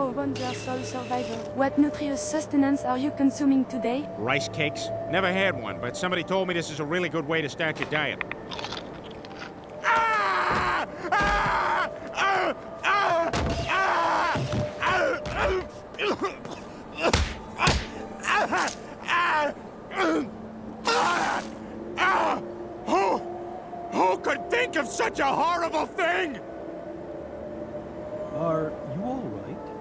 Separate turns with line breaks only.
Oh, wonder sole survivor. What nutritious sustenance are you consuming today?
Rice cakes. Never had one, but somebody told me this is a really good way to start your diet. Who, who could think of such a horrible thing?
Are you all right?